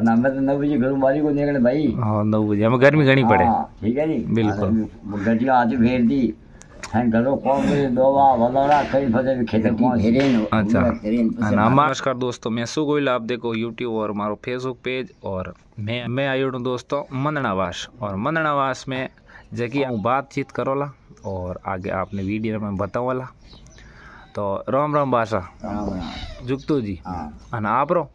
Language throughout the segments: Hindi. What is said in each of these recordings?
ना मैं तो नौ बजे घरों भाई। हाँ नौ बजे। हमें गर्मी पड़े। हाँ, ठीक है जी? बिल्कुल। फेर दी। हैं घरों कई खेत अच्छा। नमस्कार दोस्तों मैं सुगोइल आप देखो यूट्यूब और मारो फेसबुक पेज और मैं मैं आई हूँ दोस्तों मंदनावास और मंदनावास में जबकि बातचीत करोला और आगे आपने वीडियो में बताओला तो राम राम बासा। जुगतू जी। हाँ। आप रो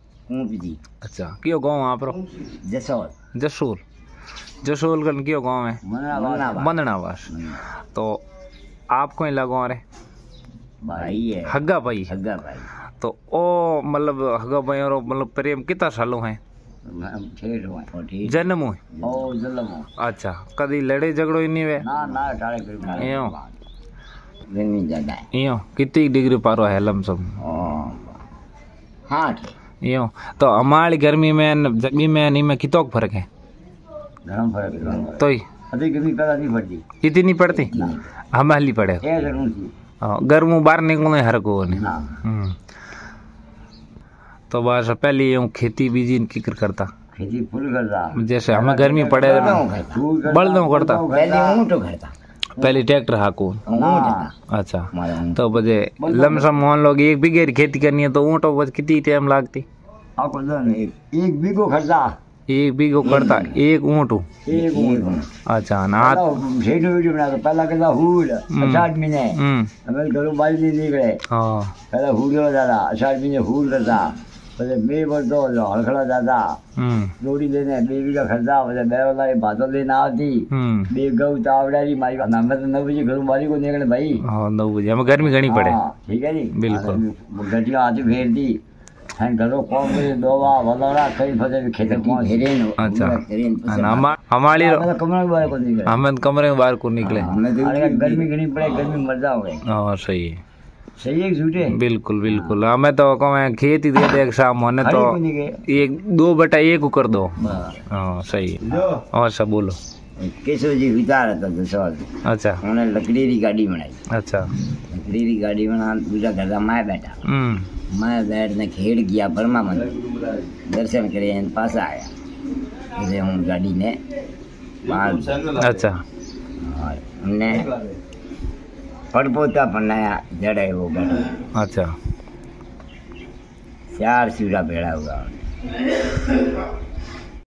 अच्छा। क्यों गाँव वहाँ पर? जसोल। जसोल। जसोलगंज क्यों गाँव है? बंदनावास हम्म। तो आपको ही लगाओ रे भाई है। हग्गा भाई? हग्गा भाई। तो ओ मतलब हग्गा भाई और मतलब प्रेम कितना सालों है? जन्म हुए? अच्छा कभी लड़े झगड़ो ही नहीं हुए? ना ना यूँ कितनी डिग्री पारो है लमसम? आठ यो। तो हमारी गर्मी में गर्मी में नहीं में कितोक फ़र्क है? गर्म फ़र्क है तो ही अधिक गर्मी कदा नहीं पड़ती? इतनी नहीं पड़ती हमारी पड़े गर्म तो बाहर निकलने हर को नहीं। तो बस पहले यूँ खेती बीजी किकर करता। खेती फुल करता। जैसे हमें गर्मी पड़े तो बलदों करता पहले ऊँट तो करता। पहले ट्रैक्टर हाको अच्छा। तो बजे लमसम मान लो एक बीघे की खेती करनी है तो ऊँटो बस कितनी टाइम लगती? एक बीघो खर्चा। एक बीघो करता एक ऊँट। अच्छा ना बना तो पहला अषाढ़ महीने हमें घरों पहला अषाढ़ महीने करता હુડ કરતા પછી બે વર્ષો હળખડા દાદા हम्म દોડી લઈને બે વીઘા ખર્ચા પછી બે વાલા ભાતો લઈને આવતી हम्म બે ગૌ તાવડાની મારી પાસે અમે તો નવ બજે ઘરું બારી કોઈ નીકળે ભાઈ हाँ नौ बजे हमें गर्मी घनी पड़े હા, ઠીક છે ને બિલકુલ. ગઢિયા હાથી ફેરતી અને ઘરો કોમ કરી દોવા વલોરા કઈ ફસે ખેતર પહોંચ अच्छा અને અમા- અમારી અમે તો કમરા બહાર કોઈ નીકળે हमें तो कमरे में बाहर को निकले અરે ગરમી ઘણી પડે ગરમી મજા આવે हाँ सही है झूठे बिल्कुल बिल्कुल। हाँ, हमें तो कहो खेत ही दे दे एक शाम होने तो एक दो बटा एक कर दो। हाँ सही और सब बोलो। केशव जी विचार था तो सवाल अच्छा। उन्होंने लकड़ी की गाड़ी बनाई। अच्छा। लकड़ी की गाड़ी बना दूसरा घर का मैं बैठा। हम्म। मैं बैठने खेड़ किया ब्रह्मा मंदिर दर्शन करे पास आया। उसे हम गाड़ी ने अच्छा। हमने पड़पोता पर नया जड़ है वो बैठा अच्छा चार सीढ़ा बेड़ा हुआ